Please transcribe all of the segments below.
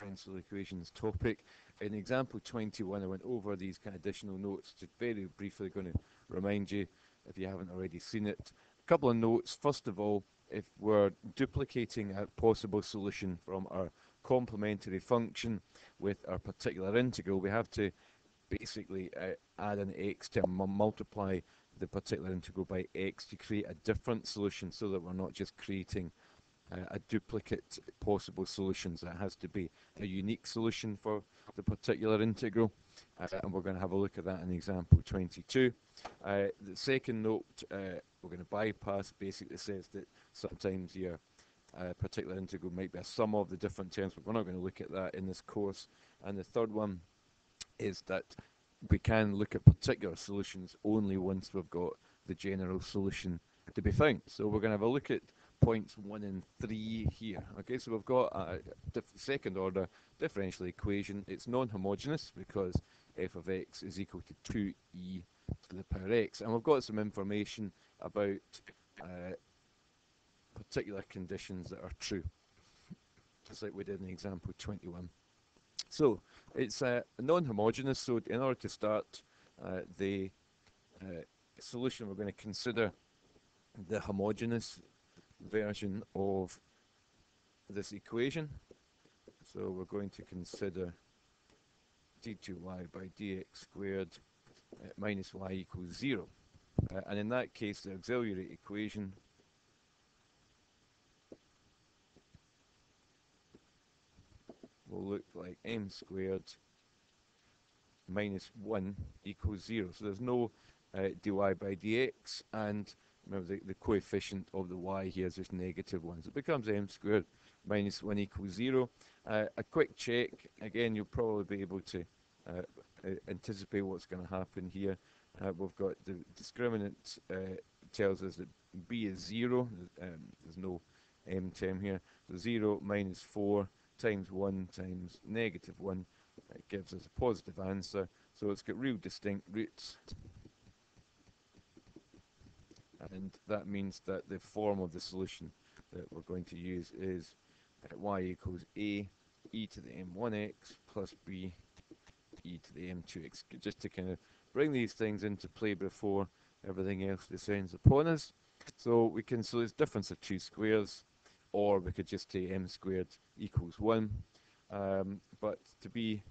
differential equations topic. In example 21, I went over these kind of additional notes, just very briefly going to remind you if you haven't already seen it. A couple of notes. First of all, if we're duplicating a possible solution from our complementary function with our particular integral, we have to basically uh, add an x to multiply the particular integral by x to create a different solution so that we're not just creating a duplicate possible solutions. It has to be a unique solution for the particular integral. Uh, and we're going to have a look at that in example 22. Uh, the second note uh, we're going to bypass basically says that sometimes your uh, particular integral might be a sum of the different terms, but we're not going to look at that in this course. And the third one is that we can look at particular solutions only once we've got the general solution to be found. So we're going to have a look at points 1 and 3 here. Okay, so we've got a second order differential equation. It's non-homogeneous because f of x is equal to 2e to the power x. And we've got some information about uh, particular conditions that are true, just like we did in example 21. So it's uh, non-homogeneous, so in order to start uh, the uh, solution, we're going to consider the homogeneous version of this equation. So we're going to consider d2y by dx squared uh, minus y equals 0. Uh, and in that case, the auxiliary equation will look like m squared minus 1 equals 0. So there's no uh, dy by dx, and remember the, the coefficient of the y here is just negative 1. So it becomes m squared minus 1 equals 0. Uh, a quick check, again, you'll probably be able to uh, anticipate what's going to happen here. Uh, we've got the discriminant uh, tells us that b is 0. Um, there's no m term here. So 0 minus 4 times 1 times negative 1 it gives us a positive answer. So it's got real distinct roots. And that means that the form of the solution that we're going to use is y equals a e to the m1x plus b e to the m2x. Just to kind of bring these things into play before everything else descends upon us. So we can, so it's difference of two squares, or we could just say m squared equals 1. Um, but to be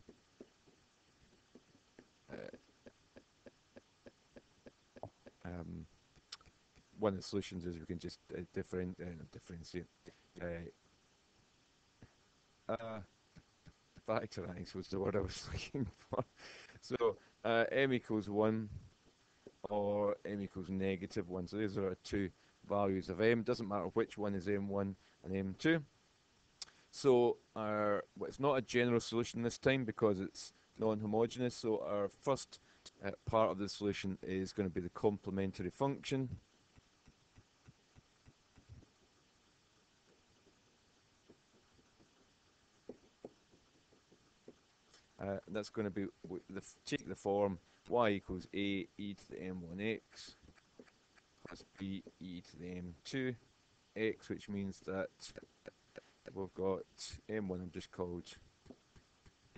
one of the solutions is we can just uh, different, uh, differentiate uh, uh, factorize was the word I was looking for. So uh, m equals 1 or m equals negative 1. So these are two values of m. Doesn't matter which one is m1 and m2. So our, well, it's not a general solution this time because it's non-homogeneous. So our first uh, part of the solution is going to be the complementary function. Uh, that's going to be the take the form y equals a e to the m1x plus b e to the m2 x, which means that we've got m1 I've just called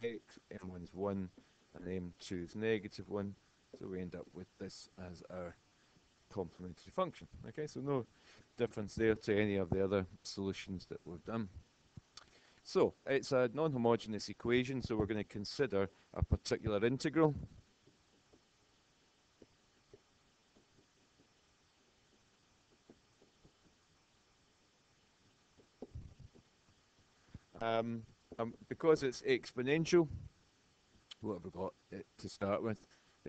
x, m1 is 1, and m2 is negative 1, so we end up with this as our complementary function. Okay, so no difference there to any of the other solutions that we've done. So it's a non-homogeneous equation, so we're going to consider a particular integral. Um, um, because it's exponential, what have we got to start with?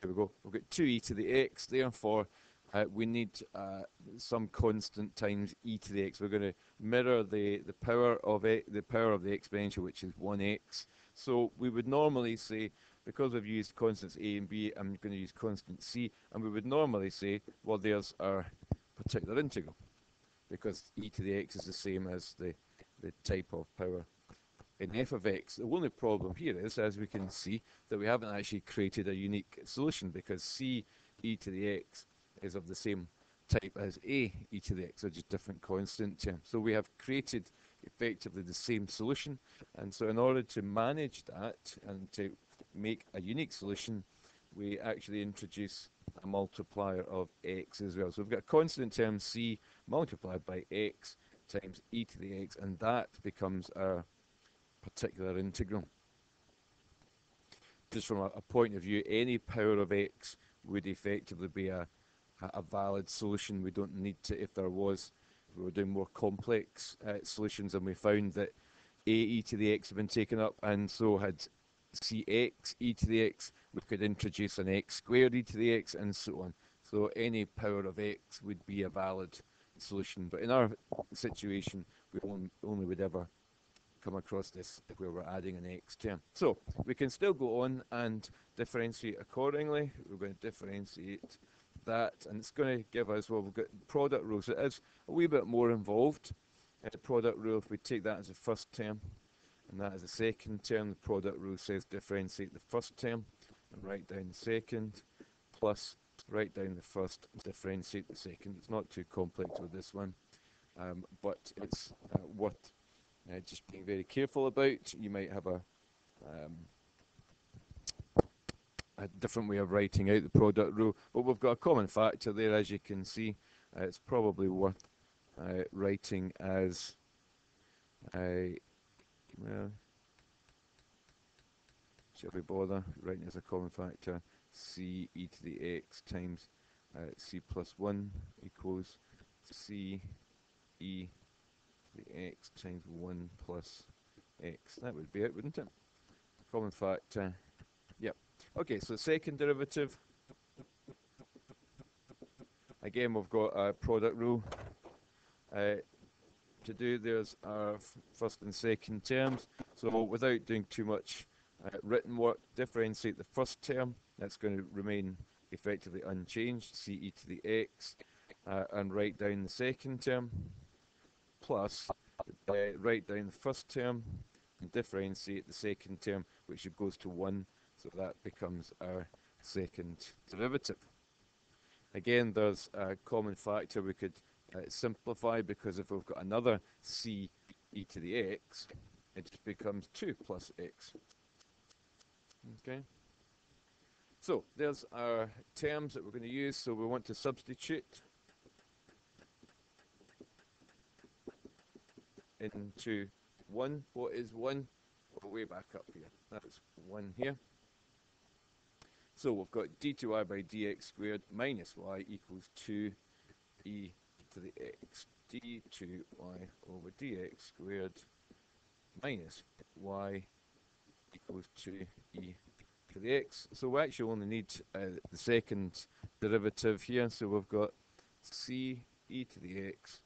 There we go. We've got 2e to the x, therefore uh, we need uh, some constant times e to the x. We're going to mirror the, the power of it, the power of the exponential, which is 1x. So we would normally say, because we've used constants a and b, I'm going to use constant c, and we would normally say, well, there's our particular integral, because e to the x is the same as the, the type of power in f of x. The only problem here is, as we can see, that we haven't actually created a unique solution, because c e to the x is of the same type as a e to the x, so just different constant term. So we have created effectively the same solution. And so in order to manage that and to make a unique solution, we actually introduce a multiplier of x as well. So we've got a constant term c multiplied by x times e to the x, and that becomes our particular integral. Just from a, a point of view, any power of x would effectively be a, a valid solution. We don't need to, if there was, we were doing more complex uh, solutions and we found that a e to the x had been taken up and so had cx e to the x, we could introduce an x squared e to the x and so on. So any power of x would be a valid solution. But in our situation, we only would ever come across this if we were adding an x term. So we can still go on and differentiate accordingly. We're going to differentiate that and it's going to give us, well, we've got product rules. It is a wee bit more involved. Uh, the product rule, if we take that as a first term and that as a second term, the product rule says differentiate the first term and write down the second plus write down the first, differentiate the second. It's not too complex with this one, um, but it's uh, worth uh, just being very careful about. You might have a um, a different way of writing out the product rule, but we've got a common factor there, as you can see. Uh, it's probably worth uh, writing as a well. should we bother writing as a common factor? c e to the x times uh, c plus 1 equals c e to the x times 1 plus x. That would be it, wouldn't it? Common factor. Okay, so second derivative. Again, we've got a product rule. Uh, to do, there's our first and second terms. So without doing too much uh, written work, differentiate the first term. That's going to remain effectively unchanged, c e to the x, uh, and write down the second term, plus uh, write down the first term, and differentiate the second term, which goes to 1, so that becomes our second derivative. Again, there's a common factor we could uh, simplify, because if we've got another c e to the x, it just becomes 2 plus x. Okay. So there's our terms that we're going to use. So we want to substitute into 1. What is 1? way back up here. That's 1 here. So we've got d2y by dx squared minus y equals 2e to the x. d2y over dx squared minus y equals 2e to the x. So we actually only need uh, the second derivative here. So we've got c e to the x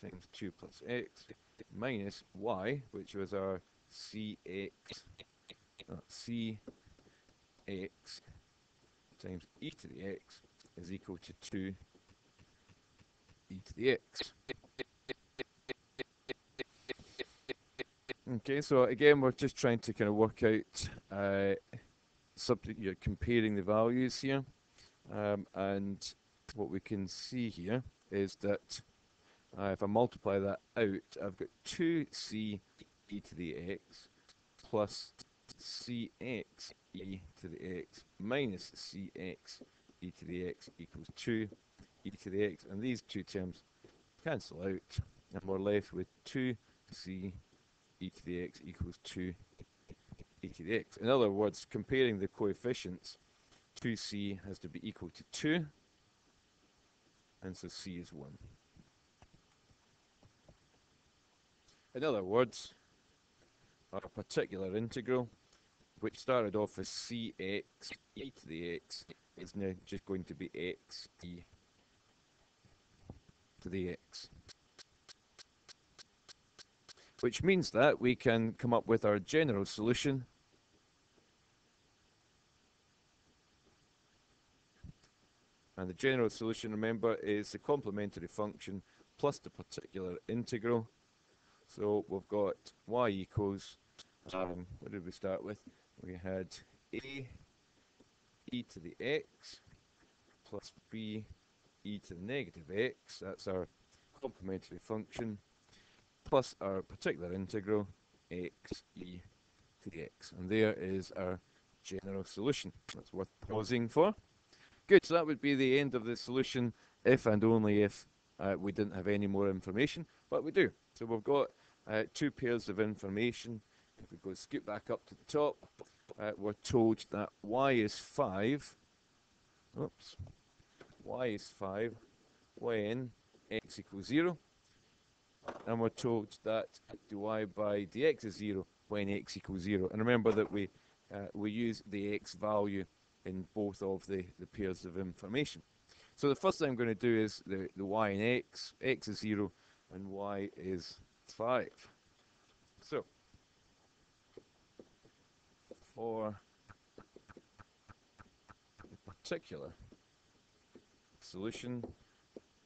times 2 plus x minus y, which was our cx, uh, cx times e to the x is equal to 2 e to the x. Okay, so again, we're just trying to kind of work out uh, something, you're comparing the values here. Um, and what we can see here is that uh, if I multiply that out, I've got 2c e to the x plus cx e to the x minus cx e to the x equals 2 e to the x. And these two terms cancel out, and we're left with 2c e to the x equals 2 e to the x. In other words, comparing the coefficients, 2c has to be equal to 2, and so c is 1. In other words, our particular integral, which started off as cx e to the x, is now just going to be x e to the x. Which means that we can come up with our general solution And the general solution, remember, is the complementary function plus the particular integral. So we've got y equals, um, what did we start with? We had a e to the x plus b e to the negative x. That's our complementary function plus our particular integral x e to the x. And there is our general solution. That's worth pausing for. Good, so that would be the end of the solution if and only if uh, we didn't have any more information, but we do. So we've got uh, two pairs of information. If we go skip back up to the top, uh, we're told that y is 5. Oops. y is 5 when x equals 0. And we're told that dy by dx is 0 when x equals 0. And remember that we, uh, we use the x value in both of the, the pairs of information. So the first thing I'm going to do is the, the y and x. x is 0 and y is 5. So, for particular solution,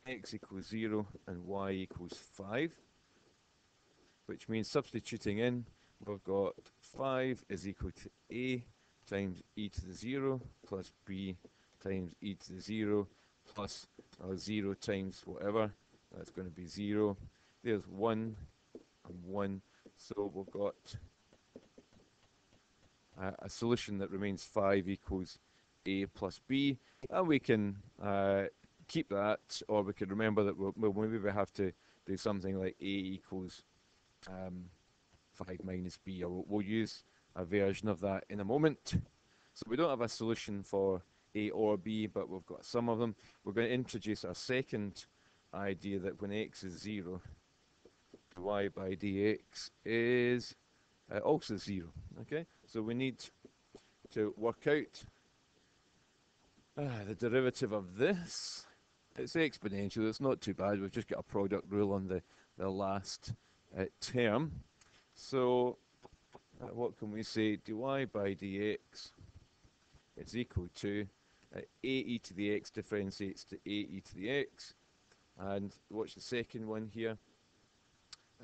x equals 0 and y equals 5, which means substituting in, we've got 5 is equal to a times e to the 0 plus b times e to the 0 plus uh, 0 times whatever. That's going to be 0. There's 1 and 1. So we've got uh, a solution that remains 5 equals a plus b. And we can uh, keep that, or we could remember that we'll, we'll, maybe we have to do something like a equals um, 5 minus b, or we'll, use a version of that in a moment. So we don't have a solution for A or B, but we've got some of them. We're going to introduce our second idea that when x is 0, y by dx is uh, also 0. Okay, so we need to work out uh, the derivative of this. It's exponential, it's not too bad. We've just got a product rule on the, the last uh, term. So uh, what can we say? dy by dx is equal to uh, a e to the x differentiates to a e to the x. And watch the second one here.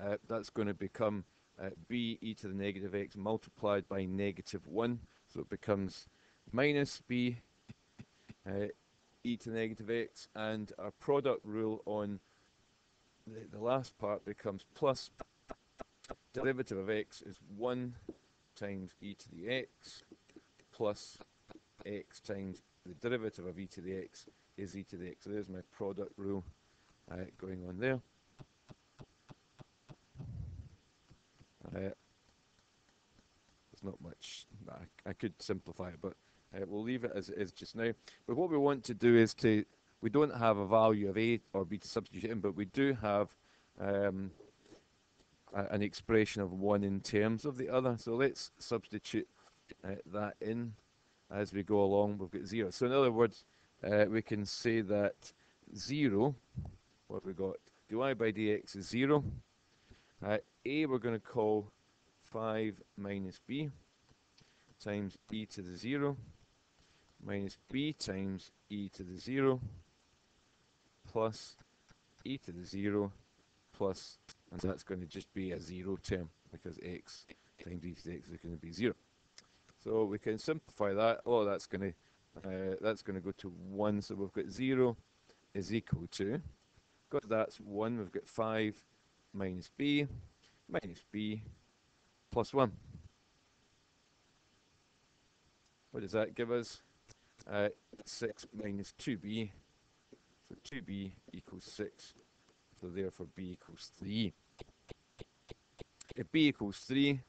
Uh, that's going to become uh, b e to the negative x multiplied by negative 1. So it becomes minus b uh, e to the negative x. And our product rule on the, the last part becomes plus derivative of x is 1 times e to the x plus x times the derivative of e to the x is e to the x. So there's my product rule uh, going on there. Uh, there's not much, I, I, could simplify it, but uh, we'll leave it as it is just now. But what we want to do is to, we don't have a value of a or b to substitute in, but we do have um, an expression of one in terms of the other. So let's substitute uh, that in as we go along. We've got zero. So in other words, uh, we can say that zero, what have we got, dy by dx is zero. Uh, a we're going to call 5 minus b times e to the 0 minus b times e to the 0 plus e to the 0 plus and that's going to just be a zero term because x times e to the x is going to be zero. So we can simplify that. Oh, that's going to uh, that's going to go to one. So we've got zero is equal to. Got that's one. We've got five minus b minus b plus one. What does that give us? Uh, 6 minus 2b. So 2b equals 6. So therefore b equals 3. If b equals 3,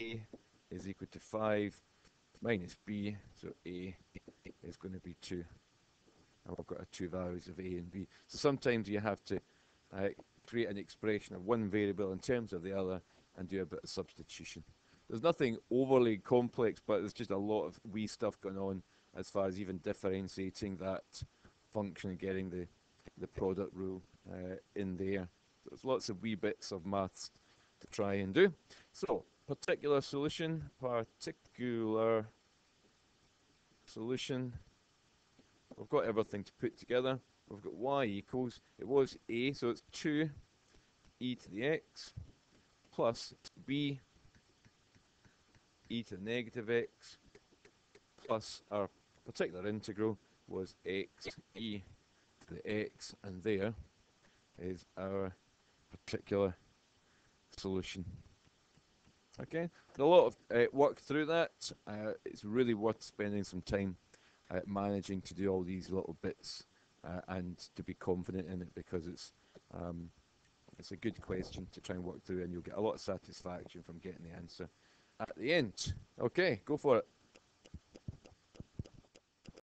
a is equal to 5 minus b, so a is going to be 2. And we've got our two values of a and b. So sometimes you have to uh, create an expression of one variable in terms of the other and do a bit of substitution. There's nothing overly complex, but there's just a lot of wee stuff going on as far as even differentiating that function and getting the, the product rule uh, in there. There's lots of wee bits of maths to try and do. So, particular solution, particular solution. We've got everything to put together. We've got y equals, it was a, so it's 2 e to the x plus b e to the negative x plus our particular integral was x e to the x, and there is our particular solution. Okay, a lot of uh, work through that. Uh, it's really worth spending some time uh, managing to do all these little bits uh, and to be confident in it because it's um, it's a good question to try and work through and you'll get a lot of satisfaction from getting the answer at the end. Okay, go for it.